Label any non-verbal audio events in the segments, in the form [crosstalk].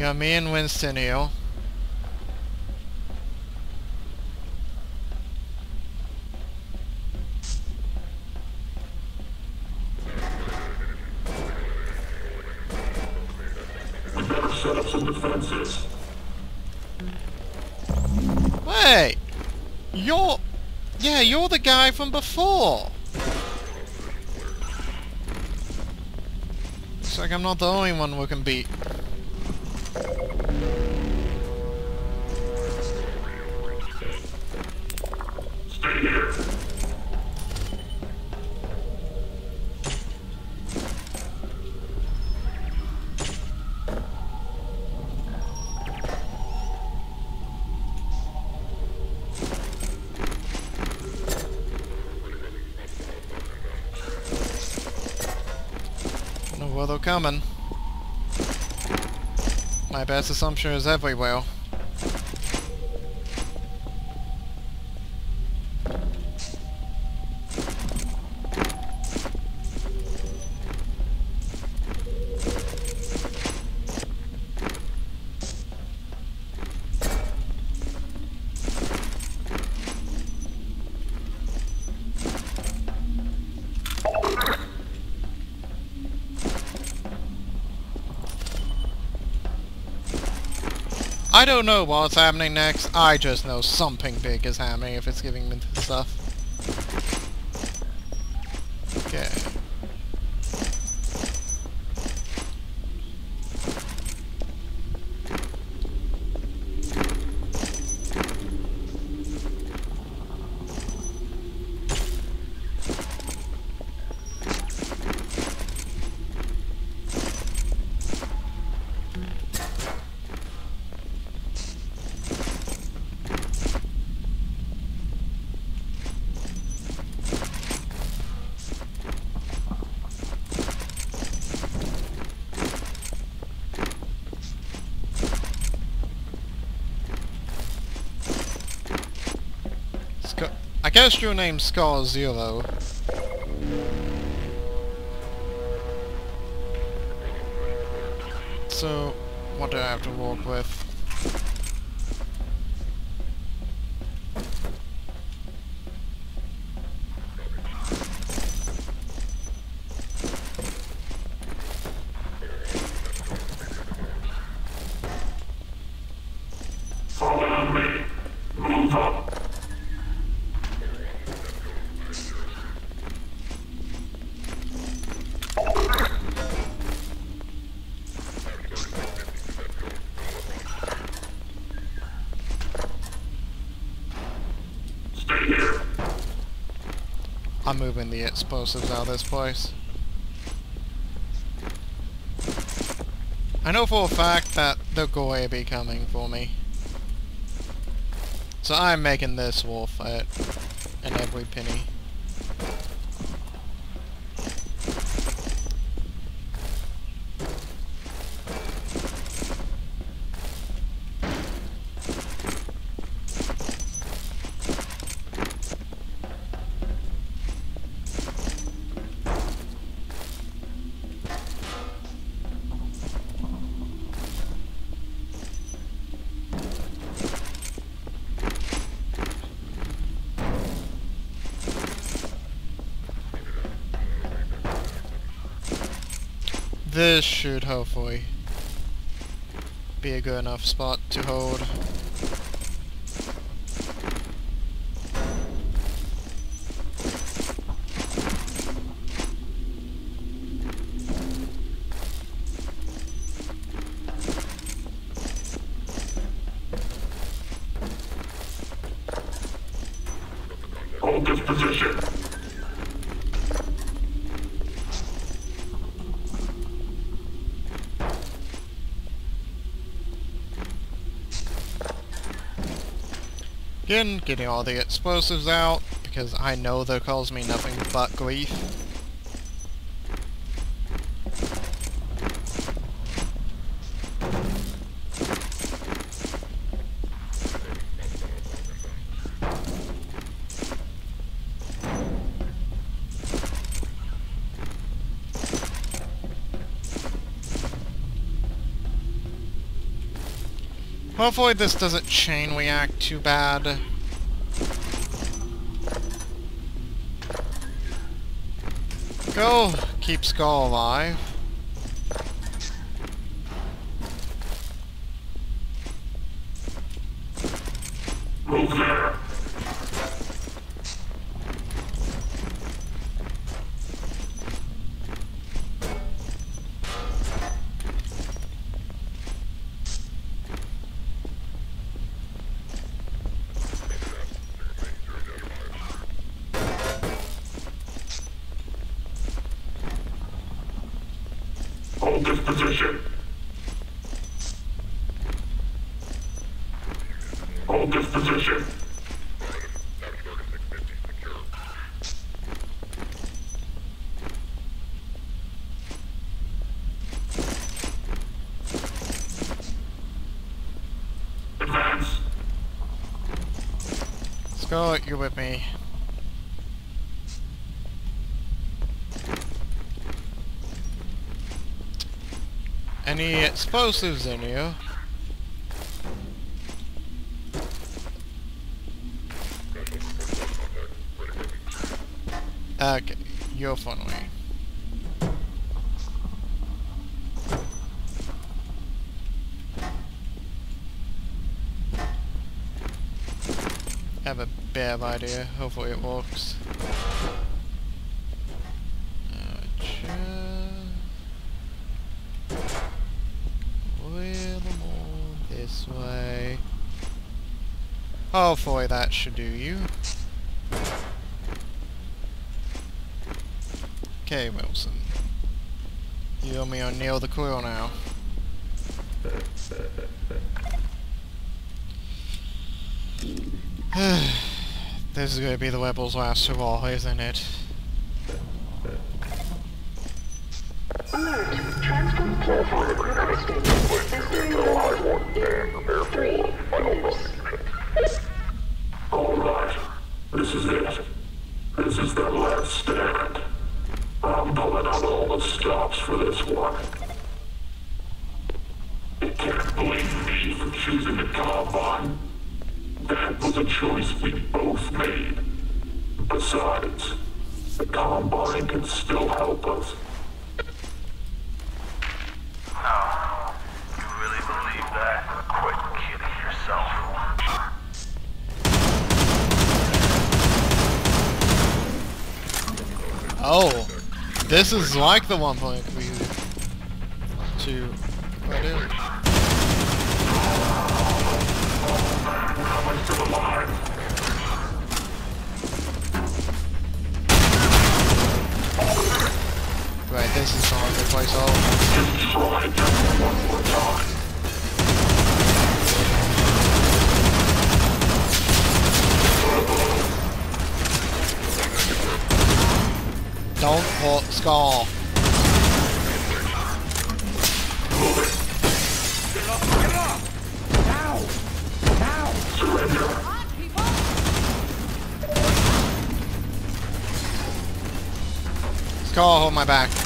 You got me and Winston here. Wait! You're... Yeah, you're the guy from before! Looks like I'm not the only one we can beat. Coming. My best assumption is everywhere. I don't know what's happening next. I just know something big is happening if it's giving me I guess your name's Scar Zero. So, what do I have to work with? I'm moving the explosives out of this place. I know for a fact that they're going to be coming for me. So I'm making this worth it. And every penny. This should hopefully be a good enough spot to hold. Again, getting all the explosives out, because I know they'll cause me nothing but grief. Hopefully this doesn't chain react too bad. Go keep Skull alive. Move there. Hold this position. Hold this position. Advance. Skull, you're with me. Any explosives in you? Okay, you're fun way. I have idea. Hopefully it works. Little more this way. Hopefully that should do you. Okay, Wilson. You and me on Neil the Quill now. [sighs] [sighs] this is gonna be the rebels' last hurrah, isn't it? Alert. Transport platform requesting System Three. All right. This is it. This is the last stand. I'm pulling out all the stops for this one. Can't blame me for choosing the Combine. That was a choice we both made. Besides, the Combine can still help us. No. You really believe that? Quit kidding yourself. Oh, this is like the one point we to put in. Right, this is not a place all. Don't pull skull. My back.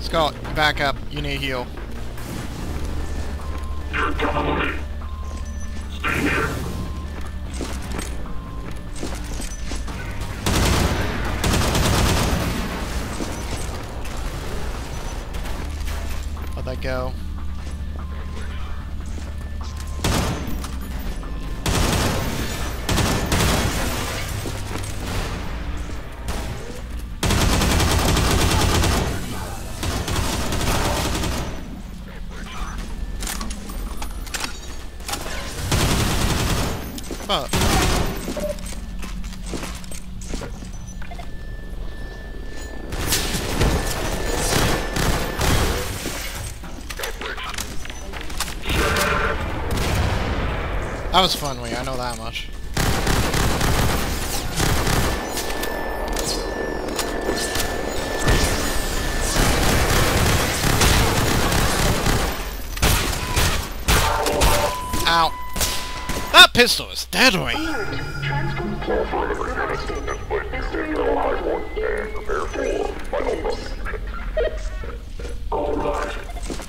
Skull, you back up. You need heal. You're coming. Stay here. Let that go. Was fun, Wee, I know that much. Ow. That pistol is deadly!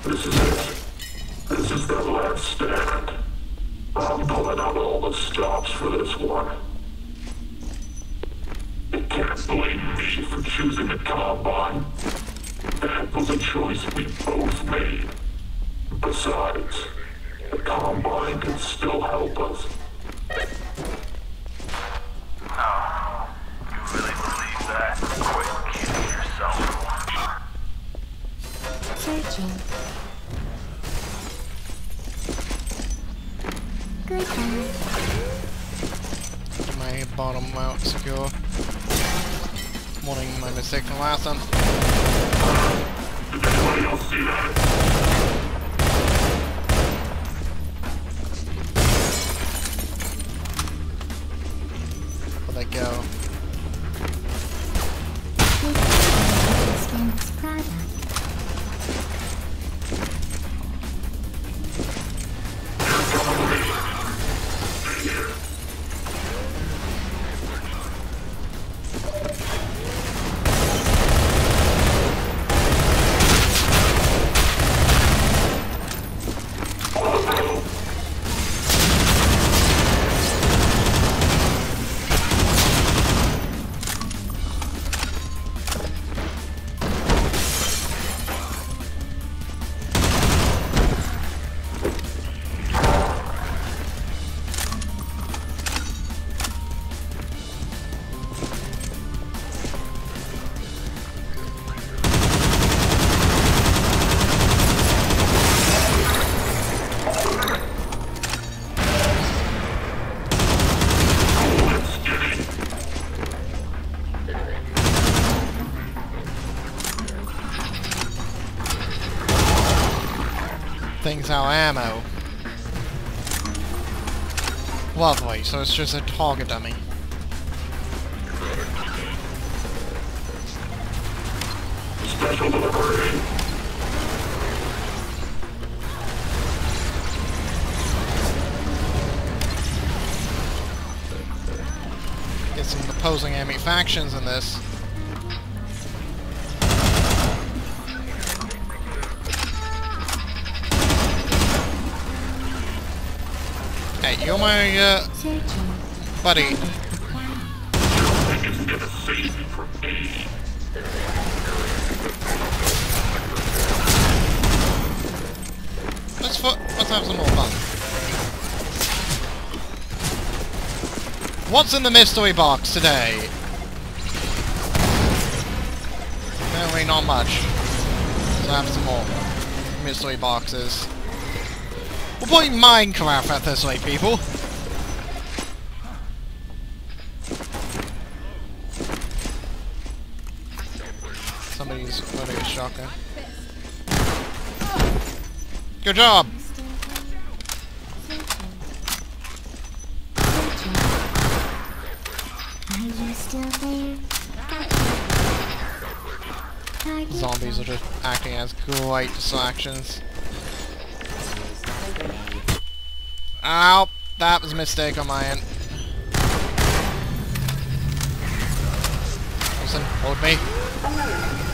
This is it. This is the last stand. I'm pulling out all the stops for this one. You can't blame me for choosing the Combine. That was a choice we both made. Besides, the Combine can still help us. You bottom mount secure. Morning, my mistake last time. Out ammo. Lovely, so it's just a target dummy. Special. Get some opposing enemy factions in this. You're my, uh, buddy. Let's let's have some more fun. What's in the mystery box today? Apparently not much. Let's have some more mystery boxes. Playing Minecraft at this way, people. Somebody's loading a shotgun. Good job! Zombies are just acting as great distractions. Ow! That was a mistake on my end. Listen, hold me.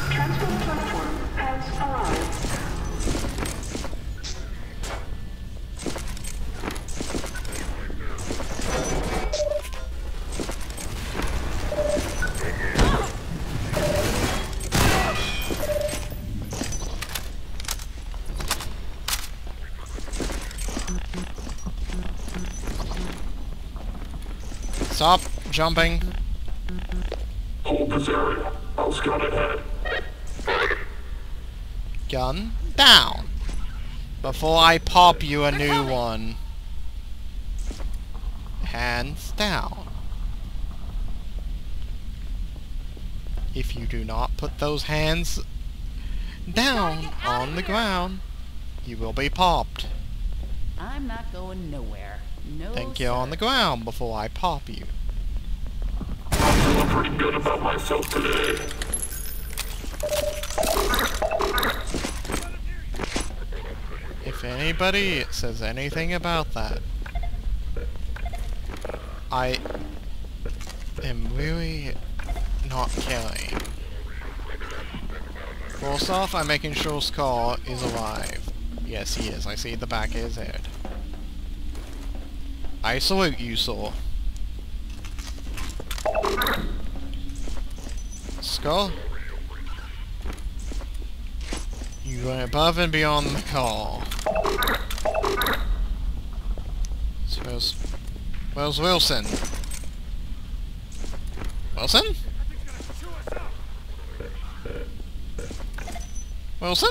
Jumping. Hold this area. I'll scout ahead. Gun down. Before I pop you a new one. hands down. If you do not put those hands down on the ground, you will be popped. I'm not going nowhere. No. Then get on the ground before I pop you. Pretty good about myself today. If anybody says anything about that, I am really not caring. First off, I'm making sure Scar is alive. Yes, he is. I see the back of his head. I salute you, Saw. Scar? You went above and beyond the call. So where's, where's Wilson? Wilson? Wilson?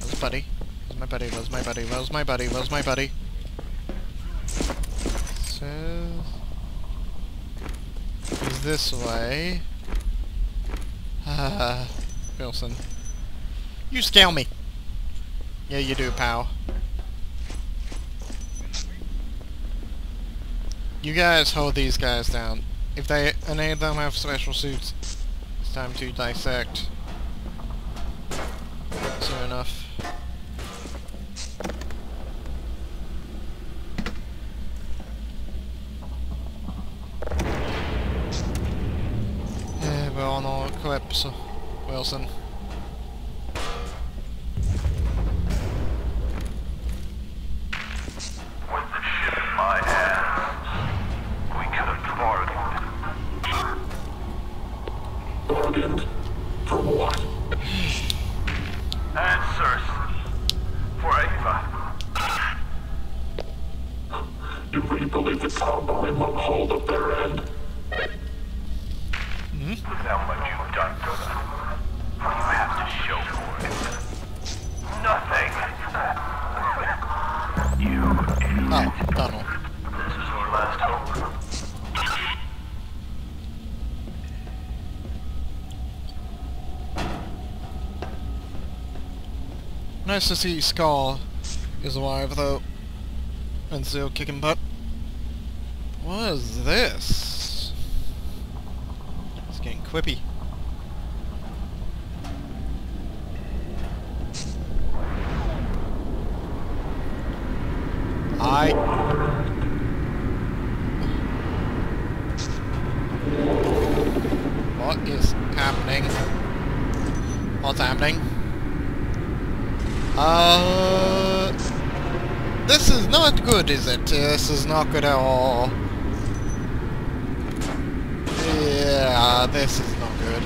Where's Buddy? Where's my buddy? Where's my buddy? Where's my buddy? Where's my buddy? So... Is this way? Ah, Wilson. You scale me! Yeah, you do, pal. You guys hold these guys down. If they any of them have special suits, it's time to dissect. So Wilson. Nice to see Scar is alive though. And still kicking butt. What is this? It's getting quippy. I What is happening? What's happening? Uh, this is not good, is it? This is not good at all. Yeah, this is not good.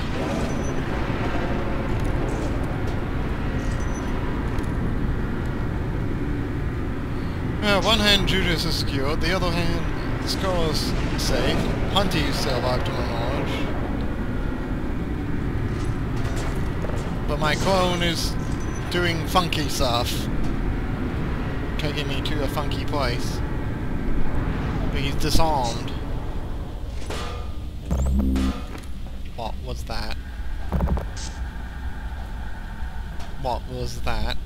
Yeah, one hand Judith is secured, the other hand the Scar is safe. Hunty is alive to my knowledge. But my clone is doing funky stuff. Taking me to a funky place. But he's disarmed. What was that? What was that?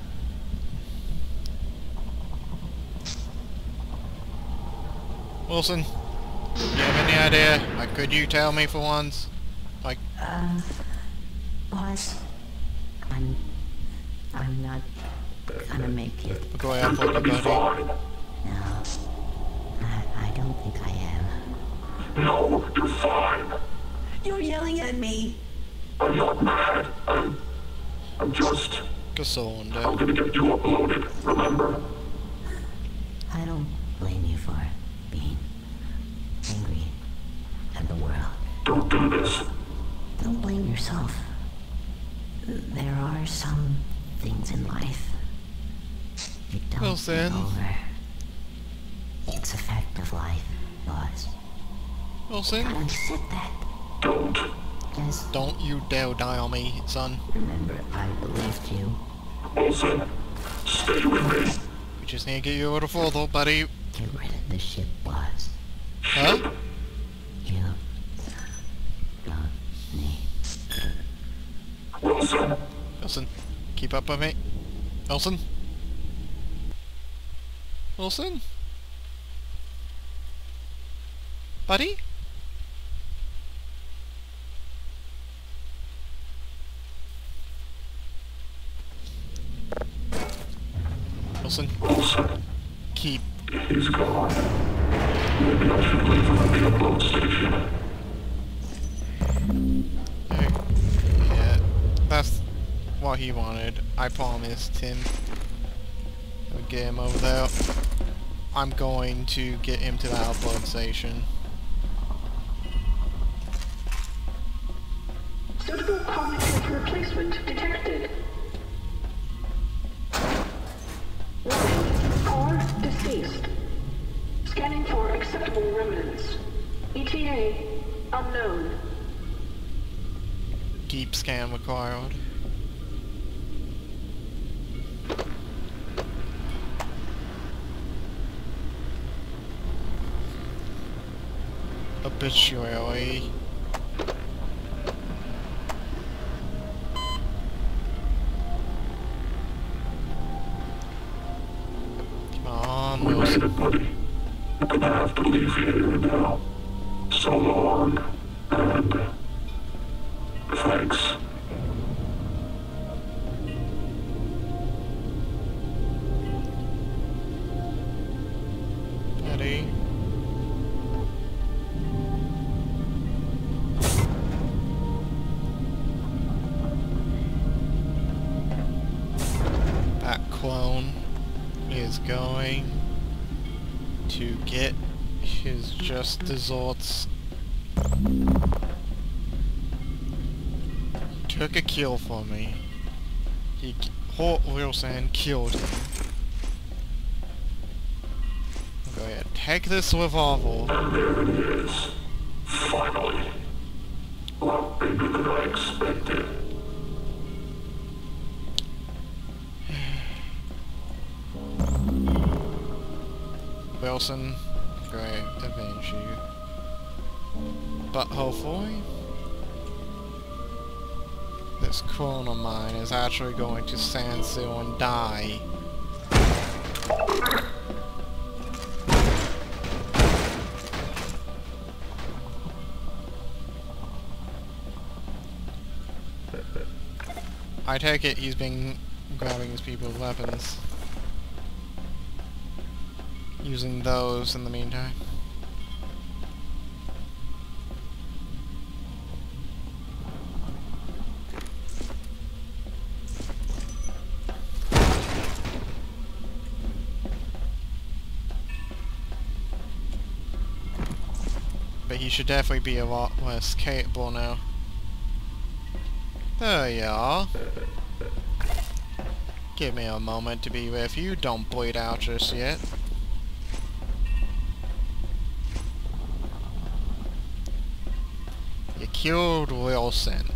Wilson, do you have any idea? Like, could you tell me for once? Like, Uh, boss, I'm, I'm not gonna make it. look away You're gonna be fine. No, I, I don't think I am. No, you're fine. You're yelling at me. I'm not mad. I'm... I'm just... Cassandra. I'm gonna get you uploaded, remember? I don't blame you for being angry at the world. Don't do this. Don't blame yourself. There are some things in life you don't Wilson. get over. It's a fact of life, boss. Wilson, Accept that. Don't. Just don't you dare die on me, son. remember I believed you. Wilson, stay with me. We just need to get you a little further, buddy. Get rid of the ship was. Huh? You don't need Wilson, Wilson, keep up with me. Wilson? Wilson? Buddy? Wilson, keep. He wanted. I promised him I would get him over there. I'm going to get him to the upload station. Suitable cognitive replacement detected. Warning. Car deceased. Scanning for acceptable remnants. ETA unknown. Deep scan required. Obituary. Desserts. Took a kill for me. He Hort Wilson killed him. Go ahead, take this revolver. And there it is. [sighs] Finally. Lot bigger than I expected. Wilson, great, avenge you. But hopefully, this clone of mine is actually going to stand still and die. I take it he's been grabbing his people's weapons. Using those in the meantime. But he should definitely be a lot less capable now. There you are. Give me a moment to be with you. Don't bleed out just yet. Killed Wilson.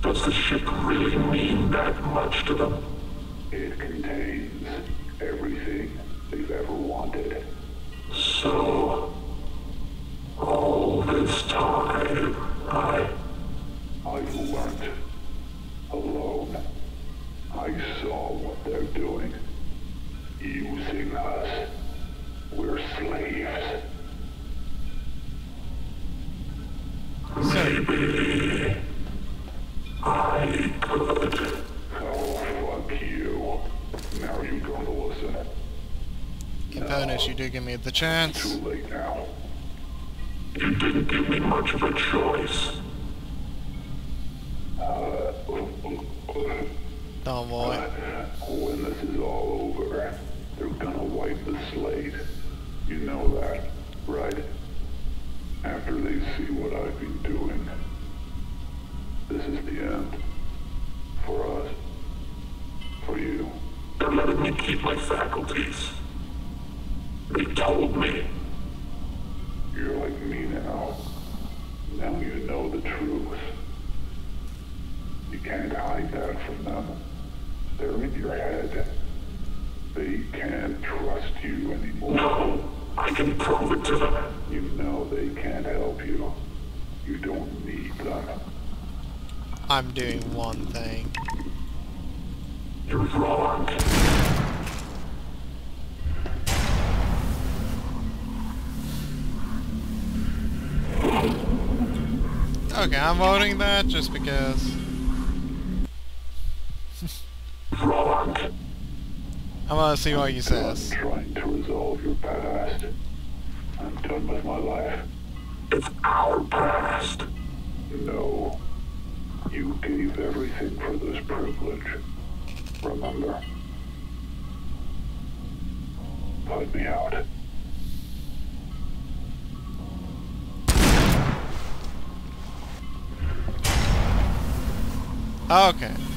Does the ship really mean that much to them? It contains everything they've ever wanted. So, all this time, I... I've learned alone. I saw what they're doing. Using us. We're slaves. Maybe... I could... Oh, fuck you. Now you gonna listen. In fairness, you did give me the chance. Too late now. You didn't give me much of a choice. Oh, Don't worry. Uh, when this is all over, they're gonna wipe the slate. You know that, right? After they see what I've been doing. This is the end. For us. For you. They're letting me keep my faculties. They told me. You're like me now. Now you know the truth. You can't hide that from them. They're in your head. They can't trust you anymore. No, I can prove it to them. You know they can't help you. You don't need them. I'm doing one thing. You're wrong. Okay, I'm voting that just because. Wrong. I want to see what he I'm says. trying to resolve your past. I'm done with my life. It's our past. No. You gave everything for this privilege. Remember? Let me out. Okay.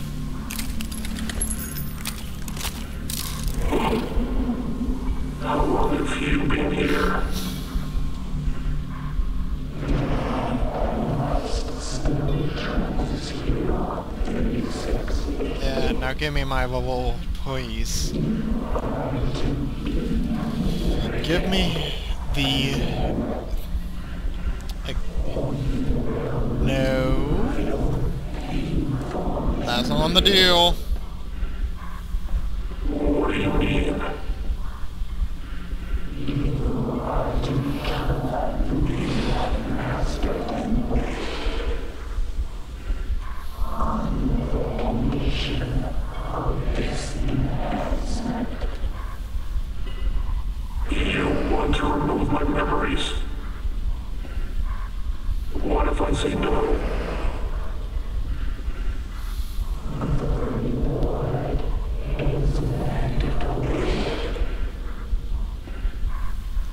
Yeah, now give me my level, please. Give me the... like, No. That's on the deal. What do you mean? You want to remove my memories? What if I say no?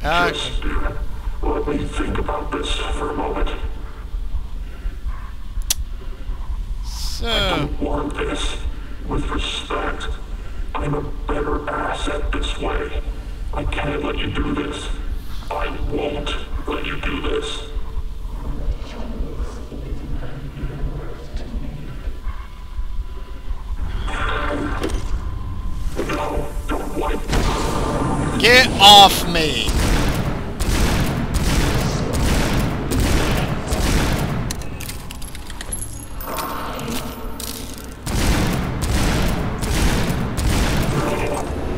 Okay. Just let me think about this for a moment. So, don't want this. With respect, I'm a better asset this way. I can't let you do this. I won't let you do this. No, don't wipe. get off me!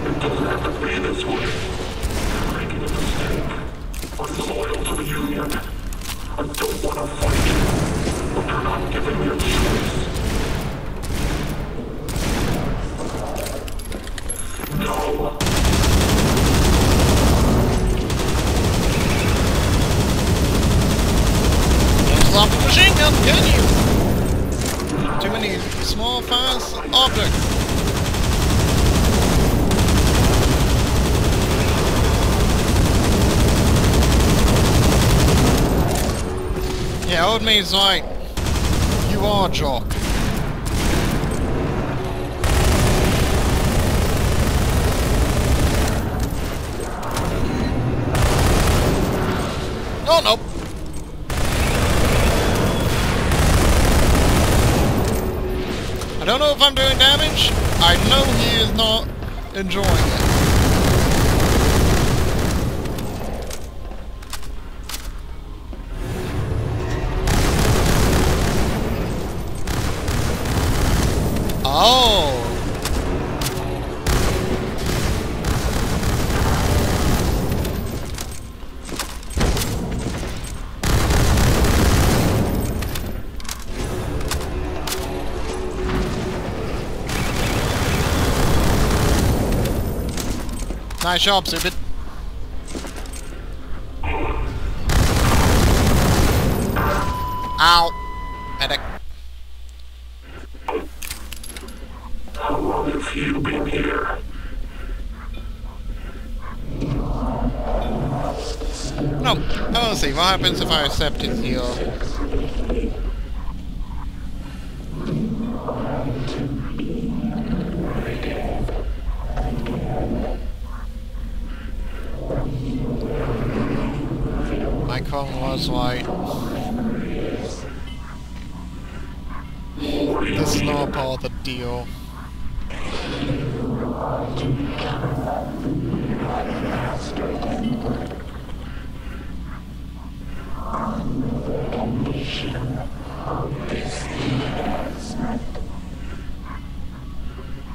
It doesn't have to be this way. You're making a mistake. I'm loyal to the Union. I don't want to fight you, but you're not giving me a choice. No. Don't stop the machine gun, can you? Too many small, fast objects. You are jock. Oh, no, no. I don't know if I'm doing damage. I know he is not enjoying it. Nice job, Stupid. Ow. Medic. How long have you been here? No, I want to see what happens if I accept his deal. Was like this is not part of the deal.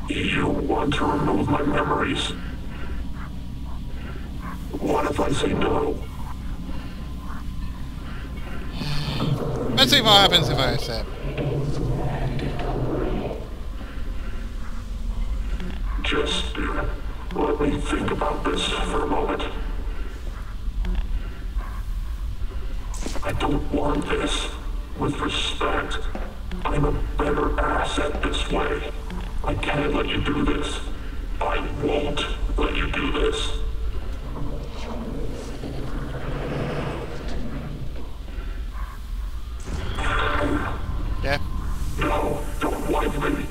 You want to remove my memories? What if I say no? See what happens if I accept. Just let me think about this for a moment. I don't want this. With respect, I'm a better asset this way. I can't let you do this. I won't let you do this. Wipe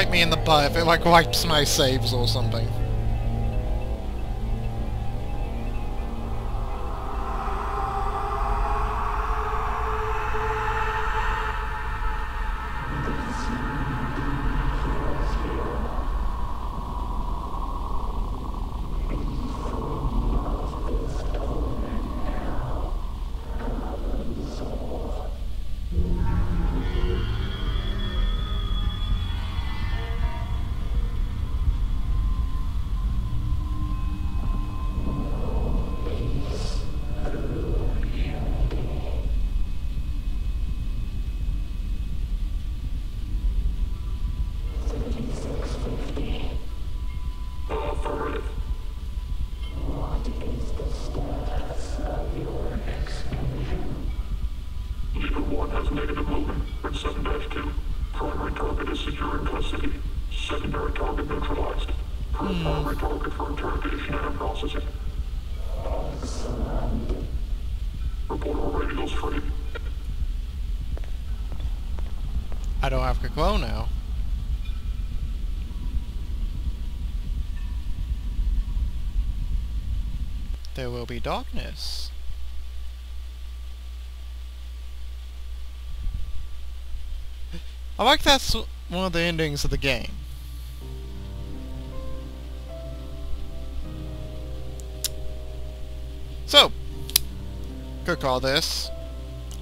bite me in the butt if it like wipes my saves or something. I don't have to Kaklo now. There will be darkness. I like that's one of the endings of the game. So, could call this.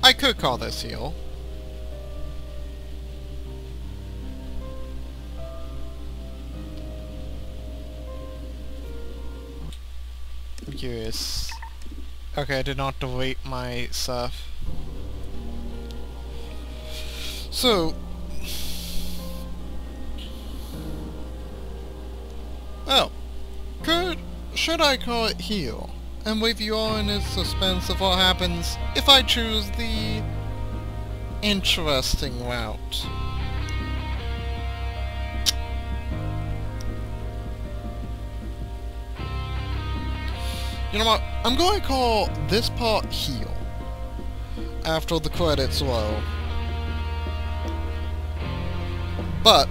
I could call this heal. Curious. Okay, I did not delete my stuff. So... Well, could... should I call it heal? And leave you all in suspense of what happens if I choose the... interesting route. You know what? I'm going to call this part heal. After the credits roll. But,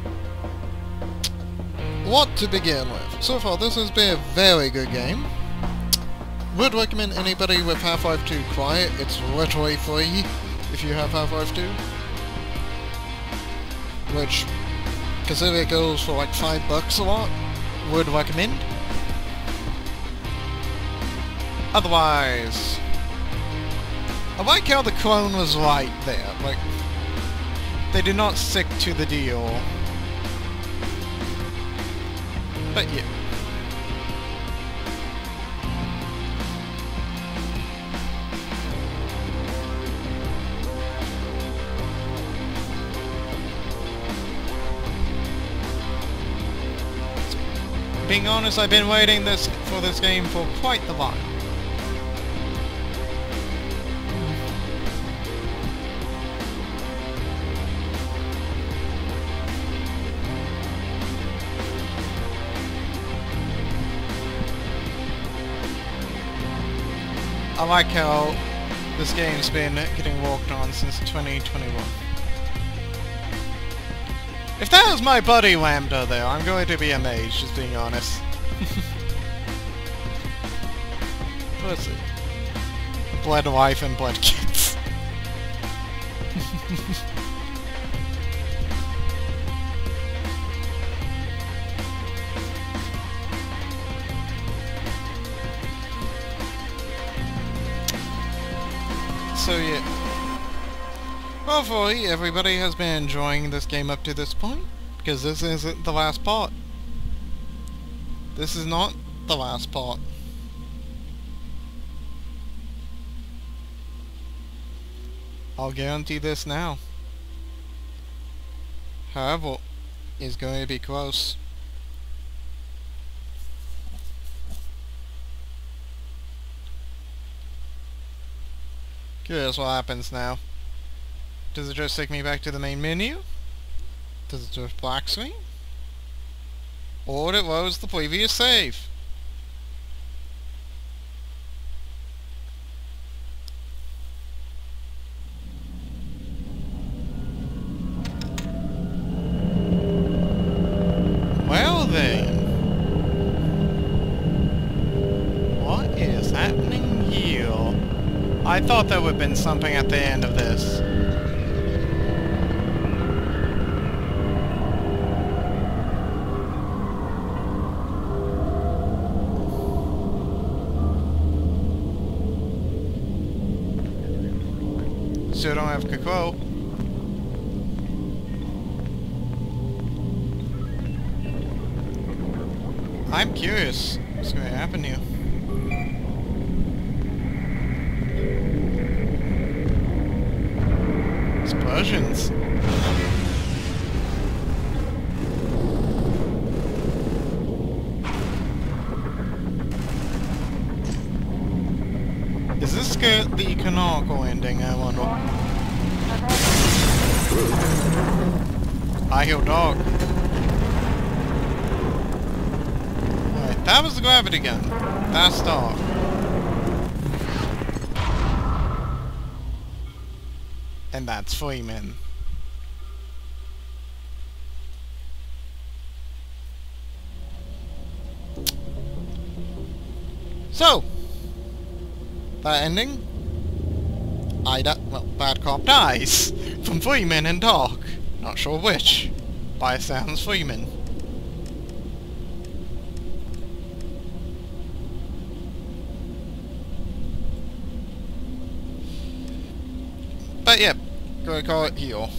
what to begin with? So far, this has been a very good game. Would recommend anybody with Half-Life 2 try it. It's literally free if you have Half-Life 2. Which, consider it goes for like 5 bucks a lot, would recommend. Otherwise, I like how the clone was right there. Like, they did not stick to the deal. But yeah. Being honest, I've been waiting this for this game for quite the while. Like how this game's been getting walked on since 2021. If that was my buddy Lambda though, I'm going to be amazed, just being honest. [laughs] Let's see. Blood wife and blood kids. [laughs] Hopefully everybody has been enjoying this game up to this point, because this isn't the last part. This is not the last part. I'll guarantee this now. However, it's going to be close. Curious what happens now. Does it just take me back to the main menu? Does it just black screen? Or it loads the previous save? Well then. What is happening here? I thought there would have been something at the end I'm curious what's going to happen here. Explosions. Is this the, the canonical ending, I wonder? I heal dog. Wait, that was the gravity gun. That's dog. And that's Freeman. So, that ending, I well, bad cop dies [laughs] from Freeman and Dog. Not sure which. By sounds Freeman. But yeah, gonna call it heal.